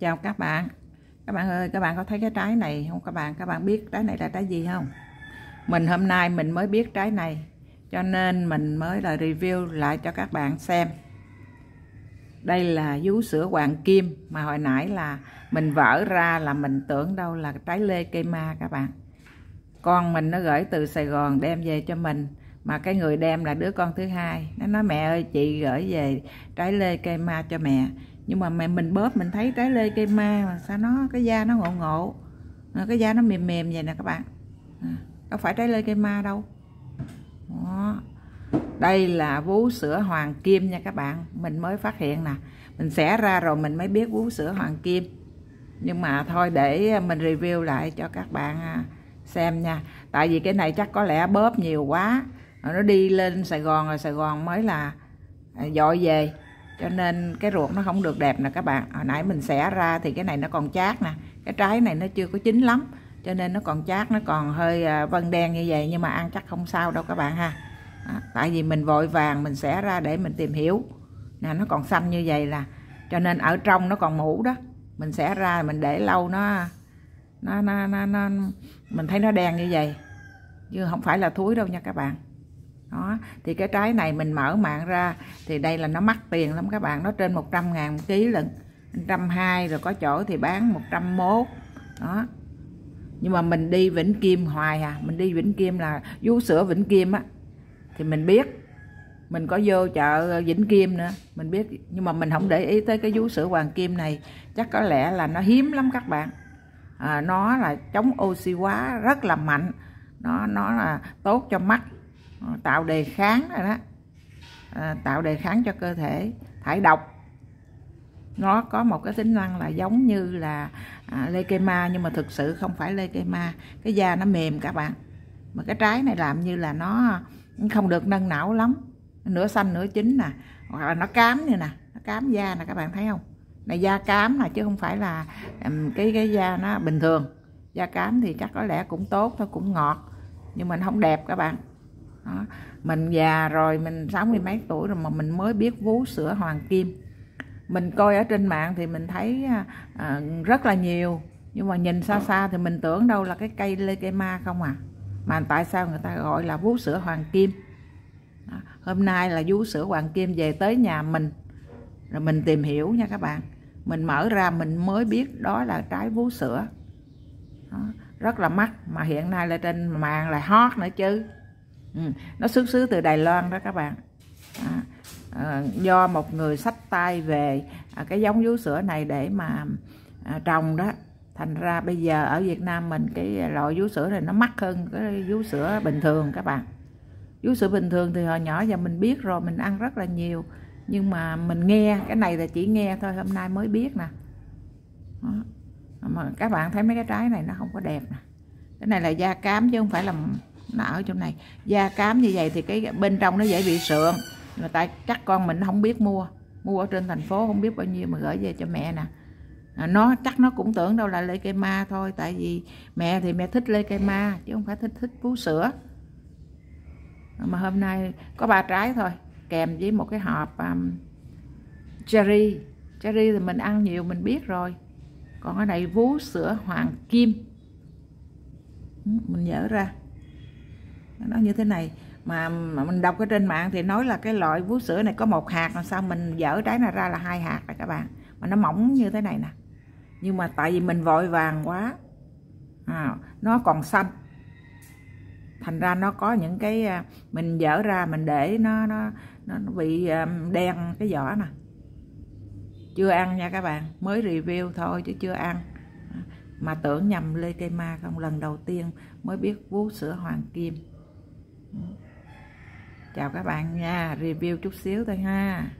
chào các bạn. Các bạn ơi, các bạn có thấy cái trái này không các bạn? Các bạn biết trái này là trái gì không? Mình hôm nay mình mới biết trái này, cho nên mình mới là review lại cho các bạn xem. Đây là vú sữa hoàng kim, mà hồi nãy là mình vỡ ra là mình tưởng đâu là trái lê cây ma các bạn. Con mình nó gửi từ Sài Gòn đem về cho mình, mà cái người đem là đứa con thứ hai. Nó nói, mẹ ơi, chị gửi về trái lê cây ma cho mẹ nhưng mà mẹ mình bóp mình thấy trái lê cây ma mà sao nó cái da nó ngộ ngộ. Ờ, cái da nó mềm mềm vậy nè các bạn. À, đâu phải trái lê cây ma đâu. Đó. đây là vú sữa hoàng kim nha các bạn. Mình mới phát hiện nè. Mình xẻ ra rồi mình mới biết vú sữa hoàng kim. Nhưng mà thôi để mình review lại cho các bạn à, xem nha. Tại vì cái này chắc có lẽ bóp nhiều quá. Nó đi lên Sài Gòn rồi Sài Gòn mới là à, dội về cho nên cái ruột nó không được đẹp nè các bạn. Hồi nãy mình xẻ ra thì cái này nó còn chát nè. Cái trái này nó chưa có chín lắm cho nên nó còn chát nó còn hơi à, vân đen như vậy nhưng mà ăn chắc không sao đâu các bạn ha. Đó, tại vì mình vội vàng mình xẻ ra để mình tìm hiểu. Nè nó còn xanh như vậy là cho nên ở trong nó còn mũ đó. Mình xẻ ra mình để lâu nó nó nó nó, nó mình thấy nó đen như vậy. Chứ không phải là thúi đâu nha các bạn đó thì cái trái này mình mở mạng ra thì đây là nó mắc tiền lắm các bạn nó trên 100 ngàn một ký lận. 120 rồi có chỗ thì bán 101 đó. Nhưng mà mình đi Vĩnh Kim hoài à mình đi Vĩnh Kim là vú sữa Vĩnh Kim á thì mình biết. Mình có vô chợ Vĩnh Kim nữa mình biết. Nhưng mà mình không để ý tới cái vú sữa Hoàng Kim này chắc có lẽ là nó hiếm lắm các bạn. À, nó là chống oxy hóa rất là mạnh nó nó là tốt cho mắt Ờ, tạo đề kháng rồi đó. À, tạo đề kháng cho cơ thể. Thải độc. Nó có một cái tính năng là giống như là à, leukemia nhưng mà thực sự không phải leukemia cái da nó mềm các bạn. Mà cái trái này làm như là nó không được nâng não lắm. Nửa xanh nửa chín nè. Hoặc là nó cám như nè. Nó cám da nè các bạn thấy không? Này da cám nè chứ không phải là cái cái da nó bình thường. Da cám thì chắc có lẽ cũng tốt thôi cũng ngọt. Nhưng mình không đẹp các bạn đó. mình già rồi mình sáu mươi mấy tuổi rồi mà mình mới biết vú sữa hoàng kim. Mình coi ở trên mạng thì mình thấy à, à, rất là nhiều. Nhưng mà nhìn xa xa thì mình tưởng đâu là cái cây lê cây ma không à. Mà tại sao người ta gọi là vú sữa hoàng kim? Đó. hôm nay là vú sữa hoàng kim về tới nhà mình. Rồi mình tìm hiểu nha các bạn. Mình mở ra mình mới biết đó là trái vú sữa. Đó. rất là mắc mà hiện nay là trên mạng là hot nữa chứ ừ. nó xuất xứ từ Đài Loan đó các bạn. À, à, do một người sách tay về à, cái giống vú sữa này để mà à, trồng đó. Thành ra bây giờ ở Việt Nam mình cái loại vú sữa này nó mắc hơn cái vú sữa bình thường các bạn. Vú sữa bình thường thì hồi nhỏ giờ mình biết rồi mình ăn rất là nhiều. Nhưng mà mình nghe cái này là chỉ nghe thôi hôm nay mới biết nè. Đó. mà các bạn thấy mấy cái trái này nó không có đẹp nè. Cái này là da cám chứ không phải là nó ở trong này. Da cám như vậy thì cái bên trong nó dễ bị sượng. Người tại chắc con mình không biết mua. Mua ở trên thành phố không biết bao nhiêu mà gửi về cho mẹ nè. À, nó chắc nó cũng tưởng đâu là lê cây ma thôi. Tại vì mẹ thì mẹ thích lê cây ma chứ không phải thích thích vú sữa. Mà hôm nay có ba trái thôi. Kèm với một cái hộp um, cherry. Cherry thì mình ăn nhiều mình biết rồi. Còn ở đây vú sữa hoàng kim. Ừ, mình dở ra nó như thế này mà, mà mình đọc ở trên mạng thì nói là cái loại vú sữa này có một hạt làm sao mình dở trái này ra là hai hạt rồi các bạn. Mà nó mỏng như thế này nè. Nhưng mà tại vì mình vội vàng quá. À, nó còn xanh. Thành ra nó có những cái à, mình dở ra mình để nó nó nó bị à, đen cái vỏ nè. Chưa ăn nha các bạn mới review thôi chứ chưa ăn. À, mà tưởng nhầm lê cây ma không lần đầu tiên mới biết vú sữa hoàng kim chào các bạn nha review chút xíu thôi ha.